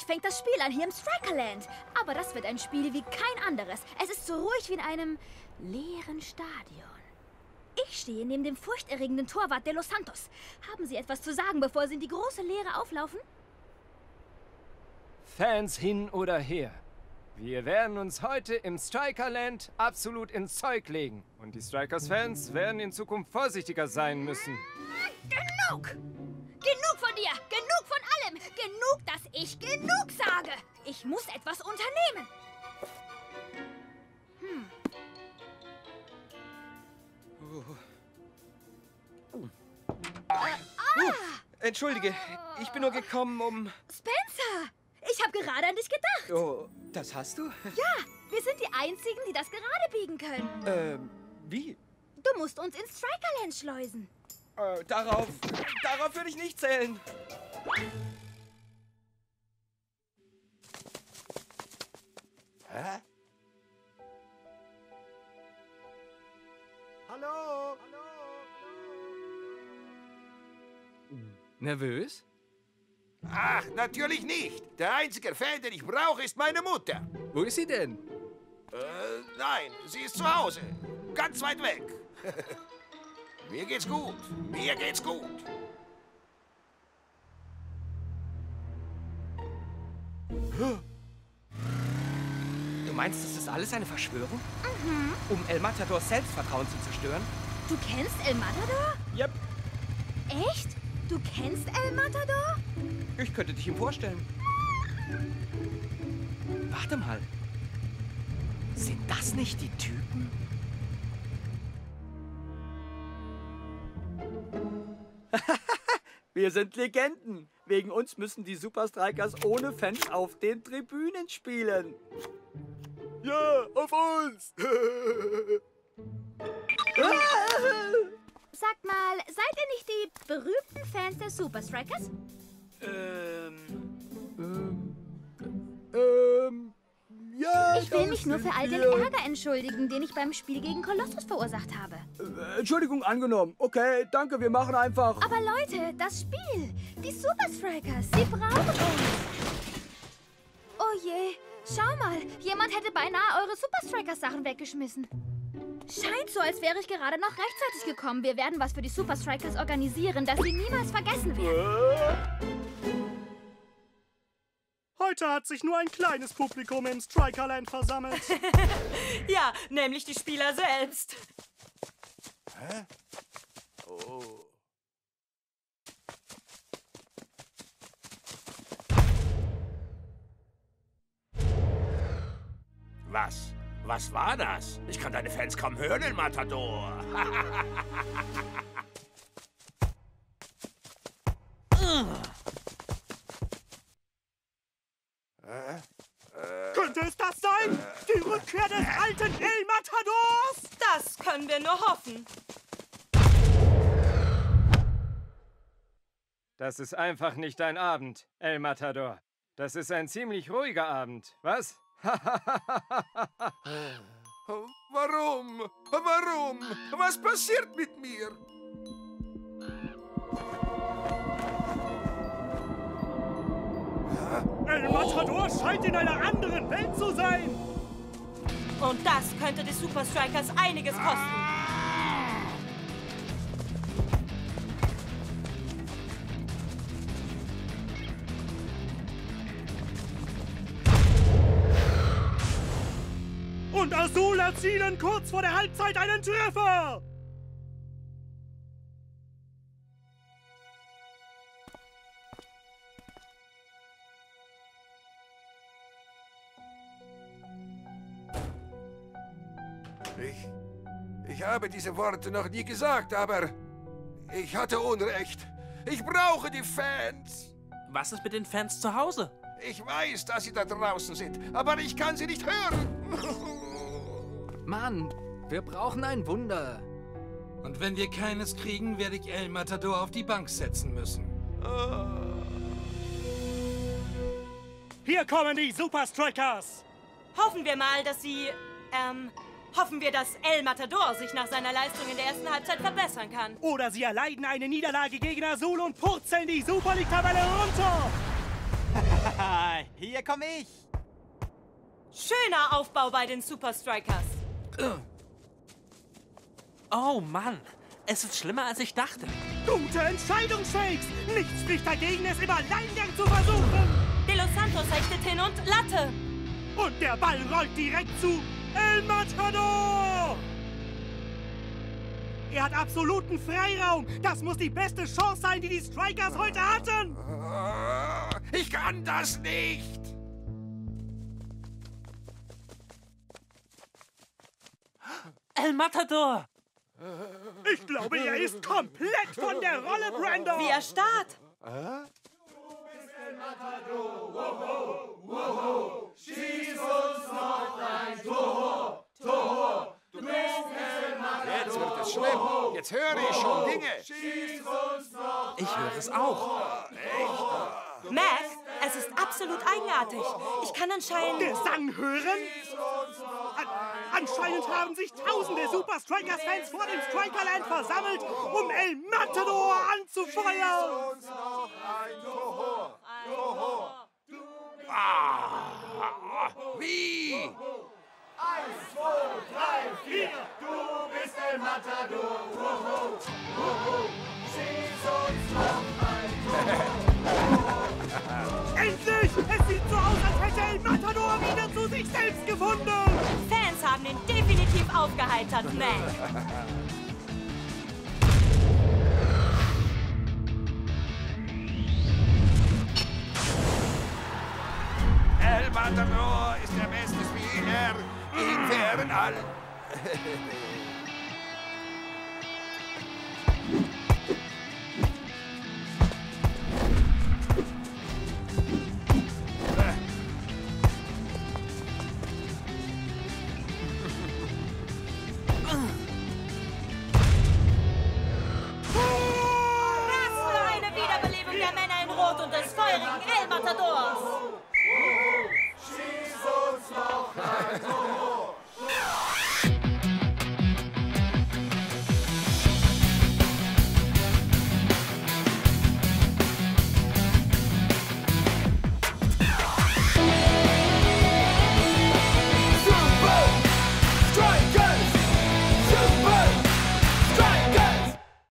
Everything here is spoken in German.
Gleich fängt das Spiel an hier im Strikerland. Aber das wird ein Spiel wie kein anderes. Es ist so ruhig wie in einem leeren Stadion. Ich stehe neben dem furchterregenden Torwart de Los Santos. Haben Sie etwas zu sagen, bevor Sie in die große Leere auflaufen? Fans hin oder her. Wir werden uns heute im Strikerland absolut ins Zeug legen. Und die Strikers-Fans werden in Zukunft vorsichtiger sein müssen. Genug! Genug von dir! Genug Entschuldige, ich bin nur gekommen, um... Spencer! Ich habe gerade an dich gedacht. Oh, das hast du? Ja, wir sind die Einzigen, die das gerade biegen können. Ähm, wie? Du musst uns ins Strikerland schleusen. Äh, darauf, darauf würde ich nicht zählen. Hä? Nervös? Ach, natürlich nicht. Der einzige Fan, den ich brauche, ist meine Mutter. Wo ist sie denn? Äh, nein, sie ist zu Hause. Ganz weit weg. Mir geht's gut. Mir geht's gut. Du meinst, das ist alles eine Verschwörung? Mhm. Um El Matadors Selbstvertrauen zu zerstören? Du kennst El Matador? Yep. Echt? Du kennst El Matador? Ich könnte dich ihm vorstellen. Warte mal. Sind das nicht die Typen? Wir sind Legenden. Wegen uns müssen die Superstrikers ohne Fans auf den Tribünen spielen. Ja, auf uns! Sagt berühmten Fans der Super Strikers? Ähm. Ähm. Ähm. Ja. Ich will mich nur für all den Ärger entschuldigen, den ich beim Spiel gegen Kolossus verursacht habe. Äh, Entschuldigung angenommen. Okay, danke, wir machen einfach. Aber Leute, das Spiel, die Super Strikers, sie brauchen uns. Oh je, schau mal, jemand hätte beinahe eure Super Strikers Sachen weggeschmissen. Scheint so, als wäre ich gerade noch rechtzeitig gekommen. Wir werden was für die Super Strikers organisieren, das sie niemals vergessen werden. Heute hat sich nur ein kleines Publikum im Strikerland versammelt. ja, nämlich die Spieler selbst. Hä? Oh. Was? Was war das? Ich kann deine Fans kaum hören, El Matador. Könnte es das sein? Die Rückkehr des alten El Matadors? Das können wir nur hoffen. Das ist einfach nicht dein Abend, El Matador. Das ist ein ziemlich ruhiger Abend, was? Warum? Warum? Was passiert mit mir? El Matador scheint in einer anderen Welt zu sein. Und das könnte die Super Strikers einiges kosten. Und Azul erzielen kurz vor der Halbzeit einen Treffer. Ich. Ich habe diese Worte noch nie gesagt, aber. Ich hatte Unrecht. Ich brauche die Fans. Was ist mit den Fans zu Hause? Ich weiß, dass sie da draußen sind, aber ich kann sie nicht hören. Mann, wir brauchen ein Wunder. Und wenn wir keines kriegen, werde ich El Matador auf die Bank setzen müssen. Hier kommen die Super Strikers. Hoffen wir mal, dass sie, ähm, hoffen wir, dass El Matador sich nach seiner Leistung in der ersten Halbzeit verbessern kann. Oder sie erleiden eine Niederlage gegen Azul und purzeln die Super League-Tabelle runter. Hier komme ich. Schöner Aufbau bei den Super Strikers. Oh Mann, es ist schlimmer als ich dachte. Gute Entscheidung, Shakes. Nichts spricht dagegen, es im Alleingang zu versuchen. De Los Santos hechtet hin und Latte. Und der Ball rollt direkt zu El Matador. Er hat absoluten Freiraum. Das muss die beste Chance sein, die die Strikers heute hatten. Ich kann das nicht. El Matador! Ich glaube, er ist komplett von der Rolle, Brandon. Wie erstarrt. Jetzt wird es schlimm. Jetzt höre ich schon Dinge. Ich höre es auch. Mac, es ist absolut eigenartig. Ich kann anscheinend... Gesang hören? An anscheinend haben sich tausende Super Strikers-Fans vor dem Strikerland versammelt, um El Matador anzufeuern. Wie? Endlich! Es sieht so aus, als hätte El Matador wieder zu sich selbst gefunden. Aufgeheitert, Mac. El Matador ist der beste Spieler im fairen All. Was